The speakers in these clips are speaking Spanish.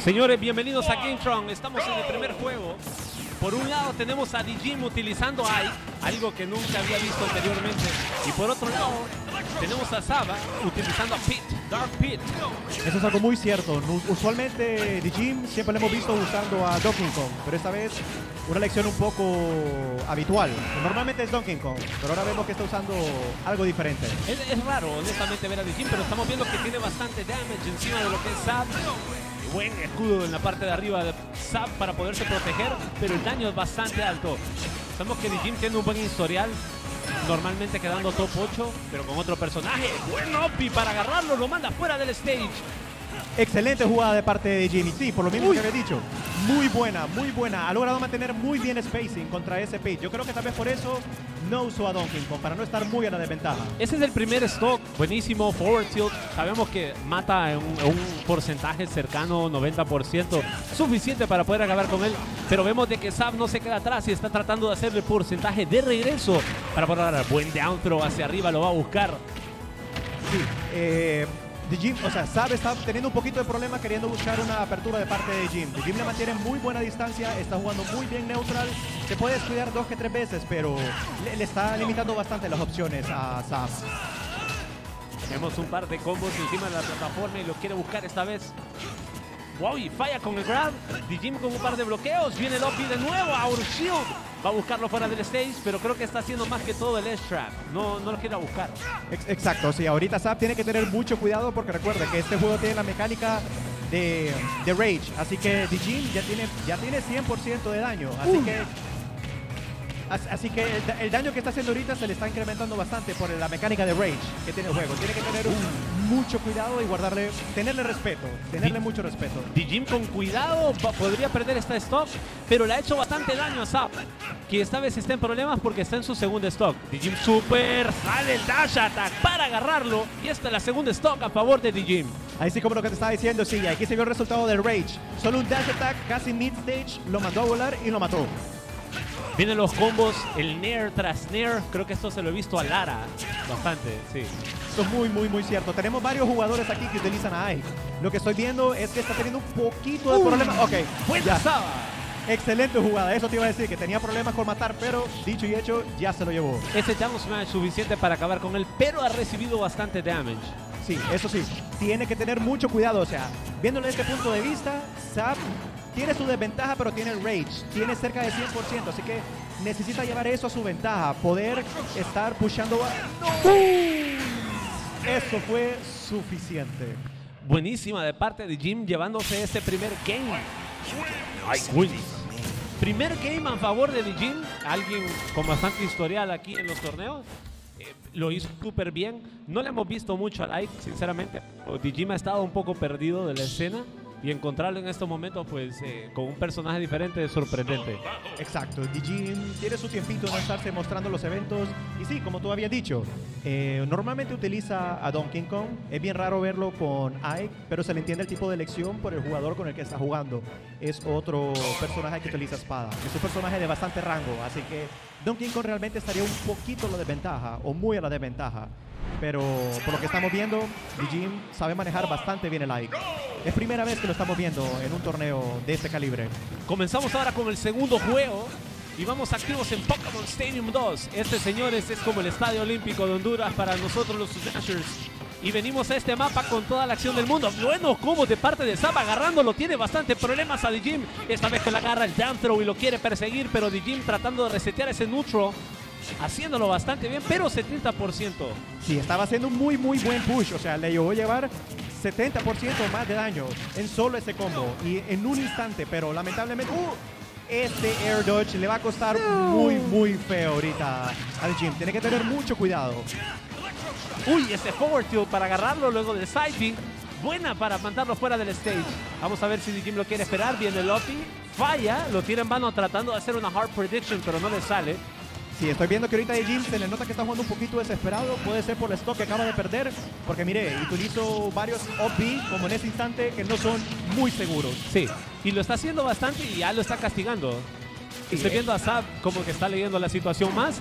Señores, bienvenidos a GameTron. Estamos en el primer juego. Por un lado tenemos a Dijim utilizando Ike, algo que nunca había visto anteriormente. Y por otro lado tenemos a Saba utilizando a Pit, Dark Pit. Eso es algo muy cierto. Usualmente Dijim siempre lo hemos visto usando a Donkey Kong, pero esta vez una lección un poco habitual. Normalmente es Donkey Kong, pero ahora vemos que está usando algo diferente. Es, es raro, honestamente, ver a Dijim, pero estamos viendo que tiene bastante damage encima de lo que es Sab. Buen escudo en la parte de arriba de Sab para poderse proteger, pero el daño es bastante alto. Sabemos que Dijim tiene un buen historial, normalmente quedando top 8, pero con otro personaje. Buen Oppi para agarrarlo, lo manda fuera del stage. Excelente jugada de parte de Jimmy. Sí, por lo mismo que había dicho. Muy buena, muy buena. Ha logrado mantener muy bien spacing contra ese Pete. Yo creo que tal vez por eso no usó a Donkey Kong, para no estar muy a la desventaja. Ese es el primer stock, buenísimo, forward tilt. Sabemos que mata en un, en un porcentaje cercano, 90%, suficiente para poder acabar con él. Pero vemos de que Sab no se queda atrás y está tratando de hacer el porcentaje de regreso para poder dar buen down throw hacia arriba, lo va a buscar. Sí, eh, The o sea, Sab está teniendo un poquito de problema queriendo buscar una apertura de parte de Jim. Jim le mantiene muy buena distancia, está jugando muy bien neutral. Se puede descuidar dos que tres veces, pero le, está limitando bastante las opciones a Sab. Tenemos un par de combos encima de la plataforma y lo quiere buscar esta vez. Wow, y falla con el grab. Dijim con un par de bloqueos. Viene Loki de nuevo. Our Shield. Va a buscarlo fuera del stage, pero creo que está haciendo más que todo el edge trap. No, no lo quiere buscar. Ex- Exacto, sí, ahorita Sab tiene que tener mucho cuidado porque recuerde que este juego tiene la mecánica de, de Rage, así que Jim ya tiene, ya tiene 100% de daño, así que... as- Así que el, el daño que está haciendo ahorita se le está incrementando bastante por la mecánica de Rage que tiene el juego. Tiene que tener un- mucho cuidado y guardarle, tenerle respeto, tenerle mucho respeto. Dijim con cuidado podría perder esta stock, pero le ha hecho bastante daño a Zap, que esta vez está en problemas porque está en su segunda stock. Dijim super, sale el dash attack para agarrarlo y esta es la segunda stock a favor de Dijim. Ahí sí como lo que te estaba diciendo, sí, aquí se vio el resultado del Rage. Solo un dash attack, casi mid stage, lo mandó a volar y lo mató. Vienen los combos, el Nair tras Nair, creo que esto se lo he visto a Lara bastante, sí. Esto es muy, muy, muy cierto. Tenemos varios jugadores aquí que utilizan a Ike. Lo que estoy viendo es que está teniendo un poquito de problema. Ok, Buena ya. Saba. Excelente jugada. Eso te iba a decir, que tenía problemas con matar, pero dicho y hecho, ya se lo llevó. Ese down smash suficiente para acabar con él, pero ha recibido bastante damage. Sí, eso sí. Tiene que tener mucho cuidado. O sea, viéndolo desde este punto de vista, Zap tiene su desventaja, pero tiene el Rage. Tiene cerca de 100%. Así que necesita llevar eso a su ventaja. Poder estar pushando. Eso fue suficiente. Buenísima de parte de Jim llevándose este primer game. Wins. Primer game a favor de Jim, alguien con bastante historial aquí en los torneos. Eh, lo hizo súper bien. No le hemos visto mucho a Like, sinceramente. Jim ha estado un poco perdido de la escena y encontrarlo en estos momentos, pues, eh, con un personaje diferente es sorprendente. Exacto, Dijin tiene su tiempito en estarse mostrando los eventos y sí, como tú habías dicho, eh, normalmente utiliza a Donkey Kong, es bien raro verlo con Ike, pero se le entiende el tipo de elección por el jugador con el que está jugando. Es otro personaje que utiliza espada, es un personaje de bastante rango, así que Donkey Kong realmente estaría un poquito a la desventaja o muy a la desventaja. Pero por lo que estamos viendo, Dijin sabe manejar bastante bien el Ike. Es primera vez que lo estamos viendo en un torneo de este calibre. Comenzamos ahora con el segundo juego y vamos activos en Pokémon Stadium 2. Este, señores, es como el Estadio Olímpico de Honduras para nosotros los Smashers. Y venimos a este mapa con toda la acción del mundo. Bueno, como de parte de Zap agarrándolo, tiene bastante problemas a Dijim. Esta vez que le agarra el down throw y lo quiere perseguir, pero Dijim tratando de resetear ese neutral, haciéndolo bastante bien, pero 70%. Sí, estaba haciendo un muy, muy buen push. O sea, le llegó a llevar 70% más de daño en solo ese combo. Y en un instante, pero lamentablemente... ¡uh! este Air Dodge le va a costar muy, muy feo ahorita al Jim. Tiene que tener mucho cuidado. Uy, ese forward tilt para agarrarlo luego del side. Buena para mandarlo fuera del stage. Vamos a ver si Jim lo quiere esperar. Viene Loki. Falla. Lo tiene en mano tratando de hacer una hard prediction, pero no le sale. Sí, estoy viendo que ahorita de Jim se le nota que está jugando un poquito desesperado. Puede ser por el stock que acaba de perder. Porque mire, utilizo varios OP como en ese instante que no son muy seguros. Sí, y lo está haciendo bastante y ya lo está castigando. Sí, Estoy eh. viendo a Sab como que está leyendo la situación más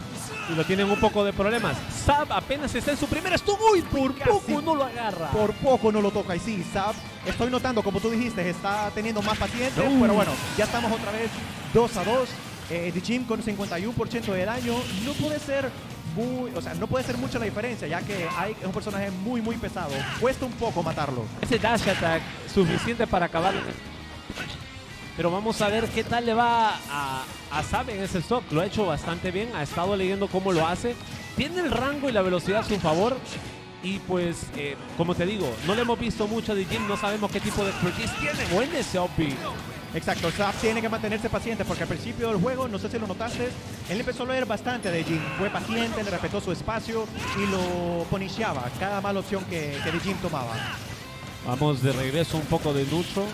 y lo tienen un poco de problemas. Sab apenas está en su primer stun y por Casi. poco no lo agarra. Por poco no lo toca. Y sí, Sab, estoy notando, como tú dijiste, está teniendo más paciencia. Pero bueno, ya estamos otra vez 2 a 2. Eh, The Jim con 51% de daño. No puede ser muy, o sea, no puede ser mucha la diferencia, ya que Ike es un personaje muy, muy pesado. Cuesta un poco matarlo. Ese dash attack suficiente para acabar. Pero vamos a ver qué tal le va a, a Sab en ese stock. Lo ha hecho bastante bien, ha estado leyendo cómo lo hace. Tiene el rango y la velocidad a su favor. Y pues, eh, como te digo, no le hemos visto mucho de Jim, no sabemos qué tipo de expertise tiene. Buen ese OP. Exacto, Zap tiene que mantenerse paciente porque al principio del juego, no sé si lo notaste, él empezó a leer bastante de Jin. Fue paciente, le respetó su espacio y lo ponisheaba cada mala opción que, que de Jin tomaba. Vamos de regreso un poco de neutro.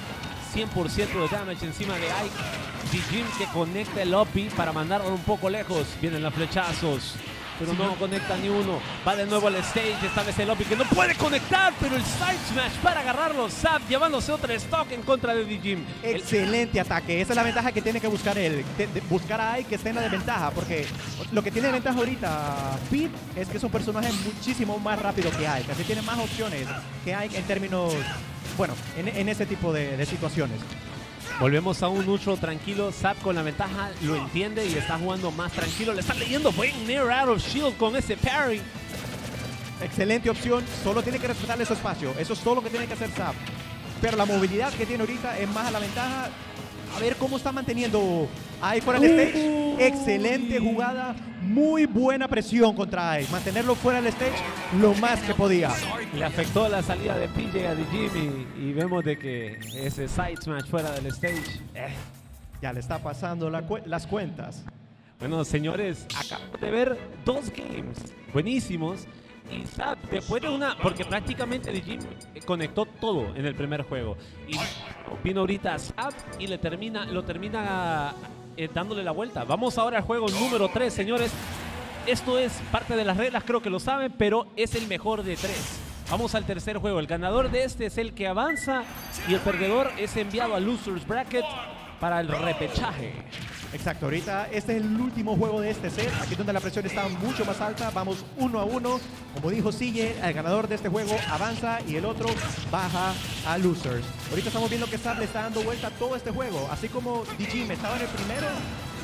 100% de damage encima de Ike. Jim que conecta el OP para mandarlo un poco lejos. Vienen los flechazos. Pero no conecta ni uno. Va de nuevo al stage. Esta vez el OP que no puede conectar. Pero el side smash para agarrarlo. Zap llevándose otro stock en contra de Jim. Excelente ataque, esa es la ventaja que tiene que buscar él. buscar a Ike que esté en la desventaja, porque lo que tiene de ventaja ahorita Pete es que es un personaje muchísimo más rápido que Ike, así tiene más opciones que Ike en términos, bueno, en, ese tipo de situaciones. Volvemos a un neutro tranquilo. Zap con la ventaja lo entiende y está jugando más tranquilo. Le está leyendo buen near out of shield con ese parry. Excelente opción, solo tiene que respetarle su espacio. Eso es todo lo que tiene que hacer Zap. Pero la movilidad que tiene ahorita es más a la ventaja. A ver cómo está manteniendo ahí fuera del stage. Uy. Excelente jugada, muy buena presión contra Ai. Mantenerlo fuera del stage lo más que podía. Le afectó la salida de PJ a Jimmy y vemos de que ese side smash fuera del stage. Eh. Ya le está pasando la cu- las cuentas. Bueno, señores, acabamos de ver dos games buenísimos. Zap, después de una. Porque prácticamente Jim conectó todo en el primer juego. Y vino ahorita Zap y le termina, lo termina eh, dándole la vuelta. Vamos ahora al juego número 3, señores. Esto es parte de las reglas, creo que lo saben, pero es el mejor de tres. Vamos al tercer juego. El ganador de este es el que avanza y el perdedor es enviado al Losers Bracket para el repechaje. Exacto, ahorita este es el último juego de este set, aquí donde la presión está mucho más alta, vamos uno a uno, como dijo Sigue, el ganador de este juego avanza y el otro baja a losers. Ahorita estamos viendo que Sab le está dando vuelta a todo este juego, así como Dijim estaba en el primero,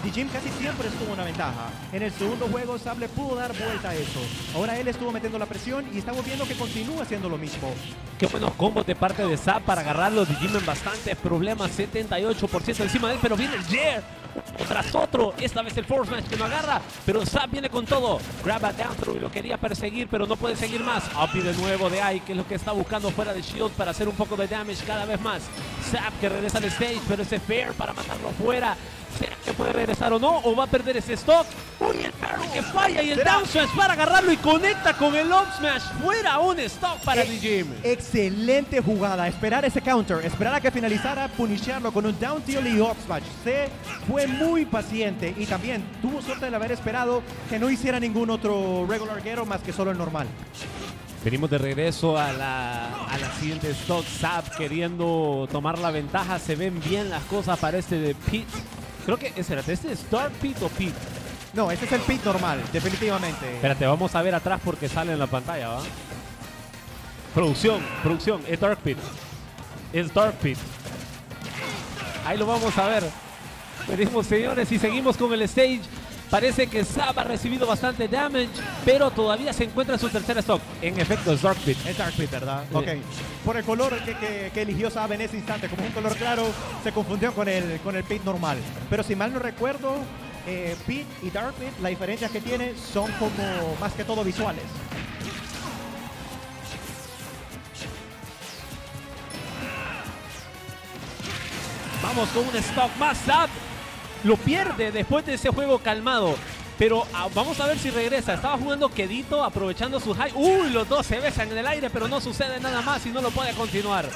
Dijim casi siempre estuvo una ventaja. En el segundo juego Sab le pudo dar vuelta a eso. Ahora él estuvo metiendo la presión y estamos viendo que continúa haciendo lo mismo. Qué buenos combos de parte de Zap para agarrarlo. Dijim en bastantes problemas, 78% encima de él, pero viene el uno tras otro. Esta vez el Force Match que no agarra, pero Zap viene con todo. Grab a down throw y lo quería perseguir, pero no puede seguir más. Uppy de nuevo de Ike, que es lo que está buscando fuera de Shield para hacer un poco de damage cada vez más. Zap que regresa al stage, pero ese Fair para matarlo fuera. ¿Será que puede regresar o no? ¿O va a perder ese stock? Uy, el parry que falla y el down smash para agarrarlo y conecta con el up smash. Fuera un stock para Eh, Dijim. Excelente jugada, esperar ese counter, esperar a que finalizara, punisharlo con un down tilt y up smash. Se fue muy paciente y también tuvo suerte de haber esperado que no hiciera ningún otro regular ghetto más que solo el normal. Venimos de regreso a la, a la siguiente stock. Zap queriendo tomar la ventaja. Se ven bien las cosas para este de Pete. Creo que, espérate, ¿este es Dark Pete o Pete? No, este es el pit normal, definitivamente. Espérate, vamos a ver atrás porque sale en la pantalla, ¿va? Producción, producción, es Dark Pit. Es Dark Pit. Ahí lo vamos a ver. Venimos, señores, y seguimos con el stage. Parece que Zap ha recibido bastante damage, pero todavía se encuentra en su tercer stock. En efecto, es Dark Pit. Es Dark Pit, ¿verdad? Sí. Ok. Por el color que, que- que eligió Saab en ese instante, como es un color claro, se confundió con el, con el pit normal. Pero si mal no recuerdo, eh, pit y Dark Pit, la diferencia que tiene son como más que todo visuales. Vamos con un stock más. Zap lo pierde después de ese juego calmado. Pero ah, vamos a ver si regresa. Estaba jugando quedito, aprovechando su high. Uy, los dos se besan en el aire, pero no sucede nada más y no lo puede continuar.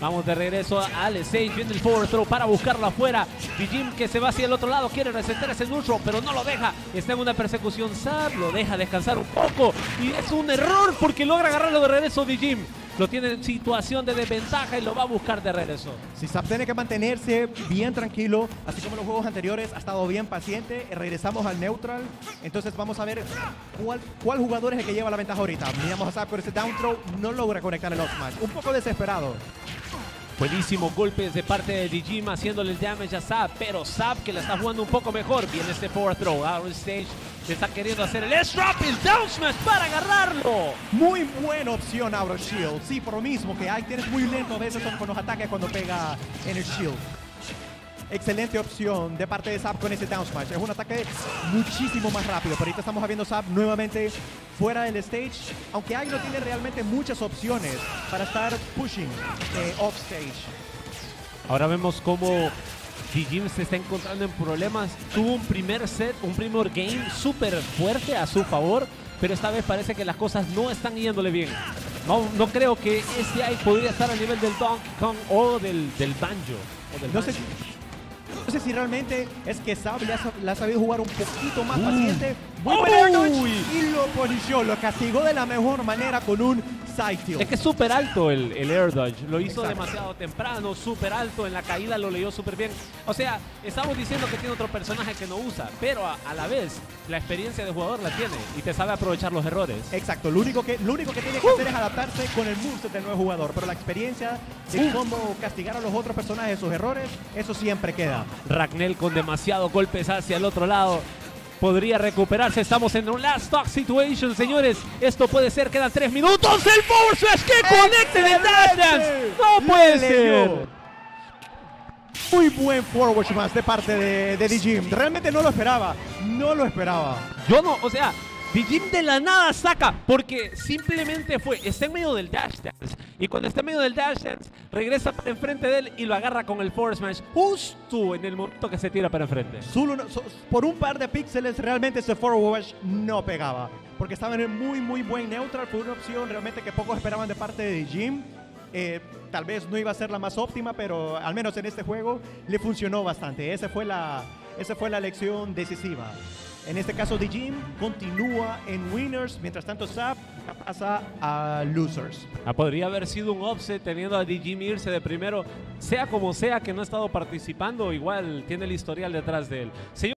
Vamos de regreso al stage. Viene el forward throw para buscarlo afuera. Jim que se va hacia el otro lado. Quiere resentar ese neutral, pero no lo deja. Está en una persecución. Sab lo deja descansar un poco. Y es un error porque logra agarrarlo de regreso Jim. Lo tiene en situación de desventaja y lo va a buscar de regreso. Si Zap tiene que mantenerse bien tranquilo, así como en los juegos anteriores, ha estado bien paciente. Regresamos al neutral. Entonces vamos a ver cuál, cuál jugador es el que lleva la ventaja ahorita. Miramos a Zap con ese down throw. No logra conectar el up smash. Un poco desesperado. Buenísimos golpes de parte de Dijima haciéndole el damage a Zap, pero Zap que la está jugando un poco mejor. Viene este forward throw, out stage, le está queriendo hacer el S-Drop, el down smash para agarrarlo. Muy buena opción of Shield. Sí, por lo mismo que hay, tienes muy lento a veces con los ataques cuando pega en el Shield. Excelente opción de parte de Zap con ese down smash. Es un ataque muchísimo más rápido. Pero ahorita estamos viendo Zap nuevamente fuera del stage. Aunque ahí no tiene realmente muchas opciones para estar pushing eh, off stage. Ahora vemos cómo Jim se está encontrando en problemas. Tuvo un primer set, un primer game súper fuerte a su favor. Pero esta vez parece que las cosas no están yéndole bien. No, no creo que este ahí podría estar a nivel del Donkey Kong o del, del Banjo. o del No sé, no sé si realmente es que le ha, le ha sabido jugar un poquito más Uh. paciente. Muy Uy. y lo punició, lo castigó de la mejor manera con un side tilt. Es que es súper alto el, el air dodge. Lo hizo Exacto. demasiado temprano, súper alto. En la caída lo leyó súper bien. O sea, estamos diciendo que tiene otro personaje que no usa, pero a, a la vez la experiencia de jugador la tiene y te sabe aprovechar los errores. Exacto, lo único que, lo único que tiene que hacer es adaptarse con el moveset del nuevo jugador, pero la experiencia de Uh. cómo castigar a los otros personajes sus errores, eso siempre queda. Ragnel con demasiados golpes hacia el otro lado. Podría recuperarse. Estamos en un last stock situation, señores. Esto puede ser. Quedan tres minutos. El forward slash que conecte de Dash Dance. No puede ser. Muy buen forward smash de parte de, de Dijim. Realmente no lo esperaba, no lo esperaba. Yo no, o sea, Jim de la nada saca, porque simplemente fue, está en medio del dash dance, y cuando está en medio del dash dance, regresa para enfrente de él y lo agarra con el forward smash justo en el momento que se tira para enfrente. Solo por un par de píxeles realmente ese forward smash no pegaba. Porque estaba en un muy muy buen neutral. Fue una opción realmente que pocos esperaban de parte de Jim. Eh, tal vez no iba a ser la más óptima, pero al menos en este juego le funcionó bastante. Esa fue la, esa fue la lección decisiva. En este caso, Jim continúa en winners, mientras tanto Zap pasa a losers. Ah, podría haber sido un offset teniendo a Jim irse de primero, sea como sea que no ha estado participando, igual tiene el historial detrás de él.